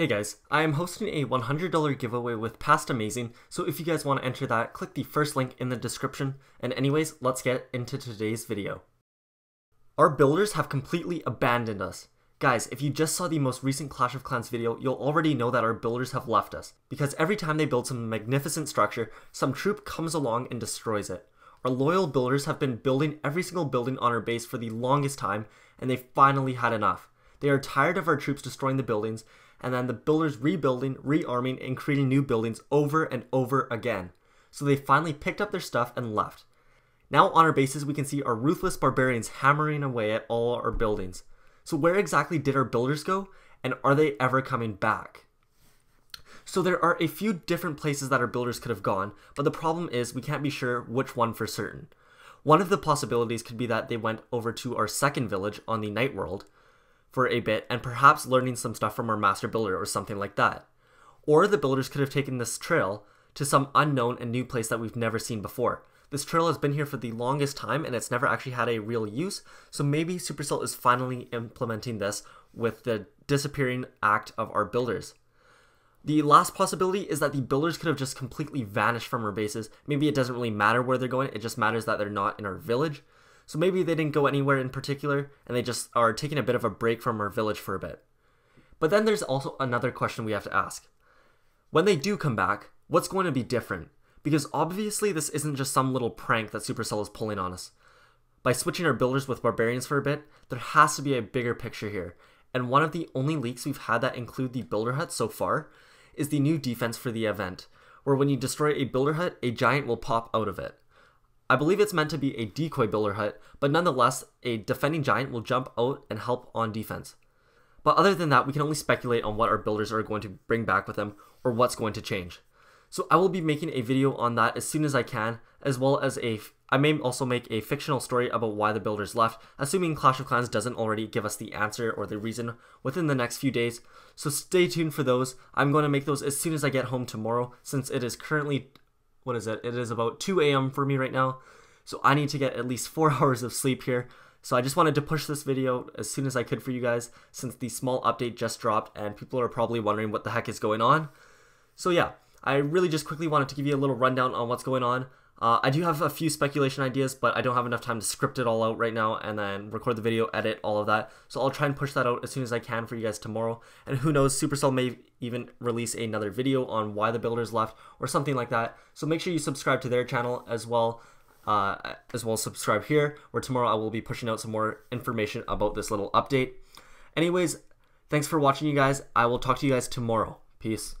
Hey guys, I am hosting a $100 giveaway with Past Amazing, so if you guys want to enter that, click the first link in the description. And anyways, let's get into today's video. Our builders have completely abandoned us. Guys, if you just saw the most recent Clash of Clans video, you'll already know that our builders have left us. Because every time they build some magnificent structure, some troop comes along and destroys it. Our loyal builders have been building every single building on our base for the longest time, and they finally had enough. They are tired of our troops destroying the buildings, and then the builders rebuilding, rearming, and creating new buildings over and over again. So they finally picked up their stuff and left. Now on our bases we can see our ruthless barbarians hammering away at all our buildings. So where exactly did our builders go, and are they ever coming back? So there are a few different places that our builders could have gone, but the problem is we can't be sure which one for certain. One of the possibilities could be that they went over to our second village on the Night World, for a bit and perhaps learning some stuff from our master builder or something like that. Or the builders could have taken this trail to some unknown and new place that we've never seen before. This trail has been here for the longest time and it's never actually had a real use, so maybe Supercell is finally implementing this with the disappearing act of our builders. The last possibility is that the builders could have just completely vanished from our bases. Maybe it doesn't really matter where they're going, it just matters that they're not in our village. So maybe they didn't go anywhere in particular and they just are taking a bit of a break from our village for a bit. But then there's also another question we have to ask. When they do come back, what's going to be different? Because obviously this isn't just some little prank that Supercell is pulling on us. By switching our builders with barbarians for a bit, there has to be a bigger picture here. And one of the only leaks we've had that include the builder hut so far is the new defense for the event, where when you destroy a builder hut, a giant will pop out of it. I believe it's meant to be a decoy builder hut, but nonetheless, a defending giant will jump out and help on defense. But other than that, we can only speculate on what our builders are going to bring back with them or what's going to change. So I will be making a video on that as soon as I can, as well as a I may also make a fictional story about why the builders left, assuming Clash of Clans doesn't already give us the answer or the reason within the next few days. So stay tuned for those. I'm going to make those as soon as I get home tomorrow, since it is currently what is it? It is about 2 a.m. for me right now. So I need to get at least four hours of sleep here. So I just wanted to push this video as soon as I could for you guys since the small update just dropped and people are probably wondering what the heck is going on. So yeah, I really just quickly wanted to give you a little rundown on what's going on. Uh, I do have a few speculation ideas, but I don't have enough time to script it all out right now and then record the video, edit, all of that. So I'll try and push that out as soon as I can for you guys tomorrow. And who knows, Supercell may even release another video on why the builders left or something like that. So make sure you subscribe to their channel as well. Uh, as well as subscribe here, where tomorrow I will be pushing out some more information about this little update. Anyways, thanks for watching, you guys. I will talk to you guys tomorrow. Peace.